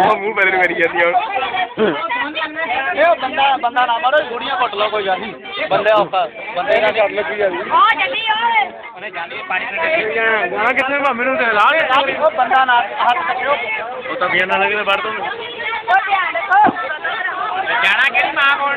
ਉਹ ਮੂੰਹ ਬਦਲ ਕਰੀ ਜਾਂਦੀ ਆ ਇਹ ਬੰਦਾ ਬੰਦਾ ਨਾ ਮਾਰੋ ਗੋੜੀਆਂ ਕੱਟ ਲਓ ਕੋਈ ਗੱਲ ਨਹੀਂ ਬੰਦੇ ਔਖਾ ਬੰਦੇ ਨਾਲ ਚੱਲ ਲੱਗੀ ਜਾਂਦੀ ਆ ਜੱਲੀ ਓਏ ਉਹਨੇ ਜਾਂਦੀ ਪਾਣੀ ਨਾਲ ਗਾਣਾ ਕਿੱਥੇ ਭਾਵੇਂ ਨੂੰ ਤੇ ਲਾ ਕੇ ਉਹ ਬੰਦਾ ਨਾ ਹੱਥ ਕੱਟਿਓ ਉਹ ਤਾਂ ਵੀ ਨਾਲ ਲੱਗਦੇ ਵੜ ਤੋਂ। ਉਹ ਧਿਆਨ ਰੱਖੋ। ਜਾਣਾ ਕਿਹੜੀ ਮਾਂ ਕੋਲ?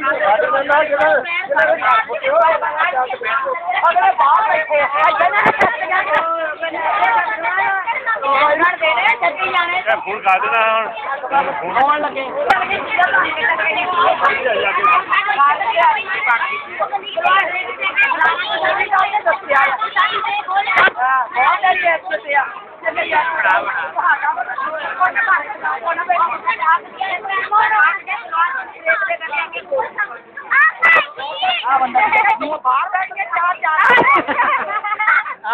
ਨੇ ਇੱਕ ਕੱਟ ਦੇ ਤੇ ਅਗਲੇ ਬਾਹਰ ਬੈਠੇ ਚੱਕੀ ਜਾਣੇ ਫੋਨ ਕਰ ਦੇਣਾ ਹੁਣ ਆਉਣ ਲੱਗੇ। ਆ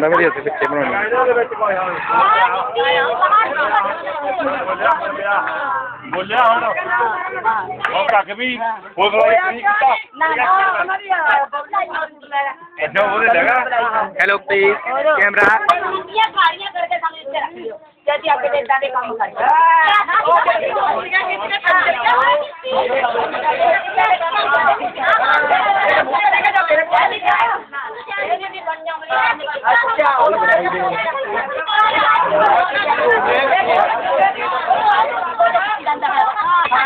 ਮੋਨਾ ਮੇਰੀ ਅਸੀਂ ਪਿੱਛੇ ਬਣਾਉਣੀ ਇਹਦੇ ਵਿੱਚ ਕੋਈ ਬੋਲਿਆ ਹੁਣ ਉਹ ਕੱਕ ਵੀ ਉਹ ਨਹੀਂ ਕੀਤਾ ਅੱਛਾ ਉਹਦੇ ਲਗਾ ਹੈਲੋ ਪਲੀਜ਼ ਕੈਮਰਾ ਗਾੜੀਆਂ ਕਰਕੇ ਸਾਨੂੰ ਇੱਥੇ ਰੱਖ ਲਿਓ ਜਦ ਅੱਗੇ ਦੇ ਦੇ ਕੰਮ ਆਹੋ